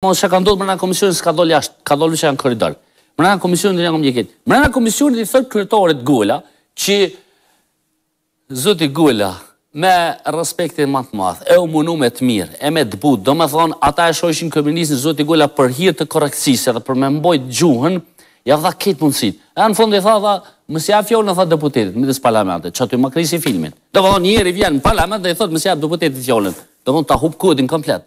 Po çka ka ndodhur brenda komisionit s'ka dol jashtë, ka dol veç në korridor. Brenda komisionit janë komunikit. Brenda komisionit i thot kryetarit Gola që zoti Gola me respektin më të madh, e u munu me të mirë, e me të butë, do me thonë, ata e shojshin komunistin zoti Gola për hir të korrektësisë dhe për me mbojt gjuhën, ja dha këtë mundësi. E në fund i tha, dha, mos ia jep fjalën tha deputetit, midis parlamentit, qaty më krisi filmi. Do me thonë, njeri vjen në parlament dhe i thot, mos ia jep deputetit fjalën, do me thonë, ta hup kodin komplet.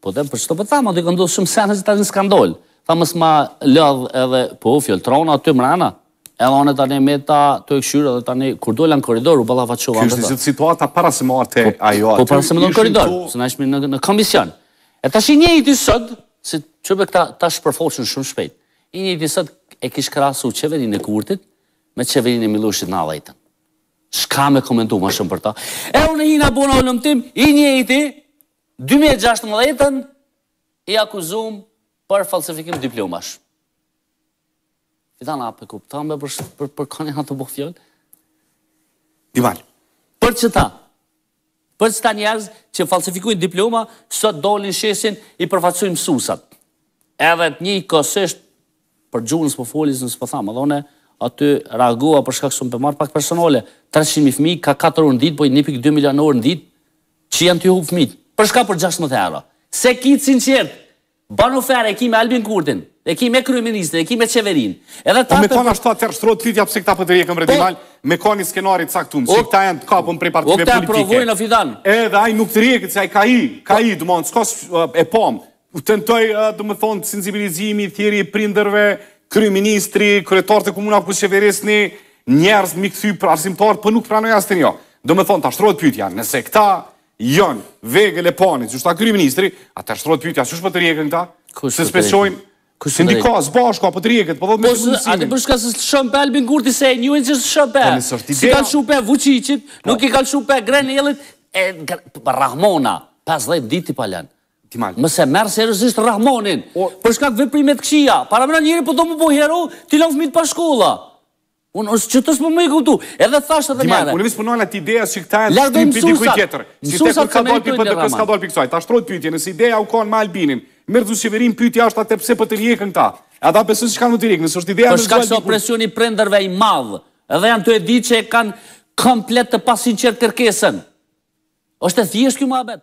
Po dhe për qato po tham, aty ka ndodhur shumë sene që tani s'kan dol. Tha mos ma lodh edhe po fjalë t'rona aty mrena. Edhe unë tani me ta tu kqyr edhe tani kur dola në korridor u ballafaqova me ta. Ky është një situatë para se me ardh te po, ajo po, aty. Po para se më në korridor, se na ishim në në komision. E tash i njëjti sot, se çupe këta tash përfoshën shumë shpejt. I njëjti sot e kish krahasu qeverinë e Kurtit me qeverinë e Millosheviqit në Avajtën. Çka me komentu ma shumë për ta. E unë hina bona hulumtim, i njëjti, Dy mijë e gjashtëmbëdhjetë-ën i akuzum për falsifikim diplomash. Fidan, a po e kupton more për, për, për kan jem tu bo fjalë? Dimal. Për qita? Për qita njerëz që falsifikujn diploma, sot dolin shesin i përfaqësojnë mësusat. Edhe njëkohësisht, për gjuhën s'po foli, siç po tham, edhe unë, aty reagova për shkak se jam tu marrë pak personale. 300.000 fëmi ka 4 orë në ditë, po 1.2 milion orë në ditë, Që janë tu i hup fëmit. Për çka për gjashtëmbëdhjetë euro. S'e ki sinqert. Banu fer e ki me Albin Kurtin. E ki me kryeministrin, e ki me qeverin. Edhe ta. Po me kanë ashtu atëherë shtrohet pyetja pse këta po tërhjeken, Dimal, me kanë një skenar i caktuar. Se këta janë të kapun prej partive politike. Po këta provojnë, Fidan. Edhe ai nuk tërhjeket se ai ka i, ka i domethon, s'ka e pam. U tentoi, domethënë, sensibilizimi thirrje prindërve, kryeministri, kryetarët e komunave ku qeverisni, njerëz mi kthy prap arsimtarët, po nuk pranoi asnjë. Jo. Domethënë, tash shtrohet pyetja, nëse këta janë vegël e PAN-it, siç tha kryeministri, atëherë shtrohet pyetja, qysh po tërhjeken këta? Kush se speciojnë Sindika, SBASHK-u, a po tërhjeket, po dhe me shumë mësimin. Ate për shkak se së shëmë për Albin Kurti, se e njojnë që së shëmë për. Po, si kanë shumë për Vuçiqit, po. nuk i kanë shumë për Grenellit, e Rahmona, 50 ditë i palen. Mos e merr seriozisht Rrahmanin, për shkak veprime të këqija. Paramendo njëri po do m'u bë hero, ti lan fëmijët pa shkolla. Unë veç qito s'po muj me kuptu. Edhe thash edhe njëherë. Unë vis punoj atë ideja që këta janë t'shtym prej dikuj tjetër. Si te kur ka dalë për PDK, s'ka dalë për kësaj. Ta shtroj pyetje, nëse ideja u kanë me Albinin, me rrëzu qeverin pyetja është atëherë pse po tërhjeken këta. Ata besojnë se kanë me u tërhjekë, nëse është ideja për shkak se presioni prindërve i madh, edhe janë tu e dit që e kanë komplet të pasinqert kërkesën. Është e thjeshtë ky muhabet.